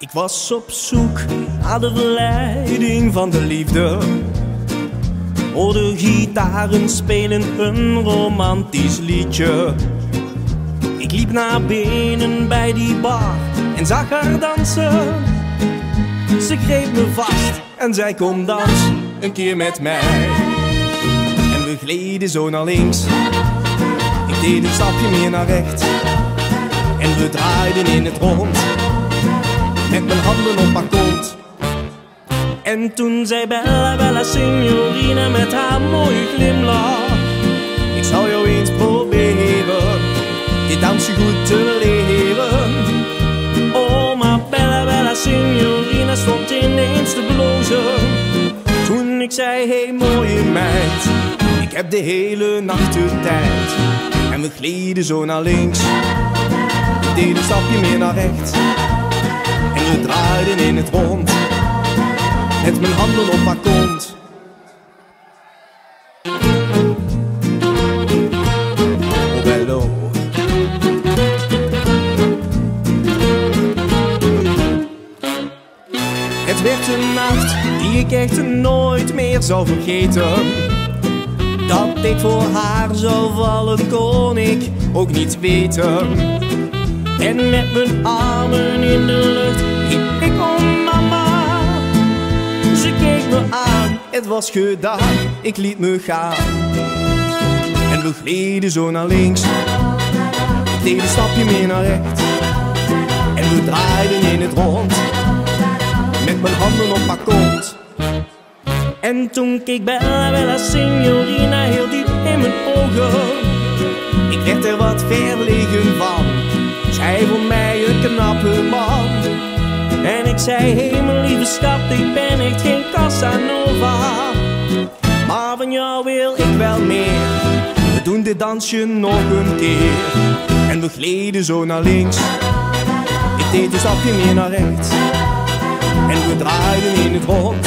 Ik was op zoek naar de verleiding van de liefde. Hoorde gitaren spelen een romantisch liedje. Ik liep naar binnen bij die bar en zag haar dansen. Ze greep me vast en zei kom dans een keer met mij. En we gleden zo naar links. Ik deed een stapje meer naar rechts. En we draaiden in het rond. Met mijn handen op haar kont. En toen zei Bella, Bella signorina met haar mooie glimlach. Ik zal jou eens proberen, dit dansje goed te leren. Oh, maar Bella, Bella signorina stond ineens te blozen. Toen ik zei, hey mooie meid, ik heb de hele nacht de tijd. En we gleden zo naar links, deed een stapje meer naar rechts. In het rond, met mijn handen op haar kont. Bello. Het werd een nacht die ik echt nooit meer zou vergeten. Dat ik voor haar zou vallen kon ik ook niet weten. En met mijn armen in de lucht ik om mama. Ze keek me aan, het was gedaan, ik liet me gaan. En we gleden zo naar links, deed een stapje meer naar rechts. En we draaiden in het rond, met mijn handen op haar kont. En toen keek Bella, Bella Signorina heel diep in mijn ogen. Ik werd er wat verlegen zei, hé mijn lieve schat, ik ben echt geen Casanova. Maar van jou wil ik wel meer, we doen dit dansje nog een keer. En we gleden zo naar links, ik deed een stapje meer naar rechts. En we draaiden in het rond,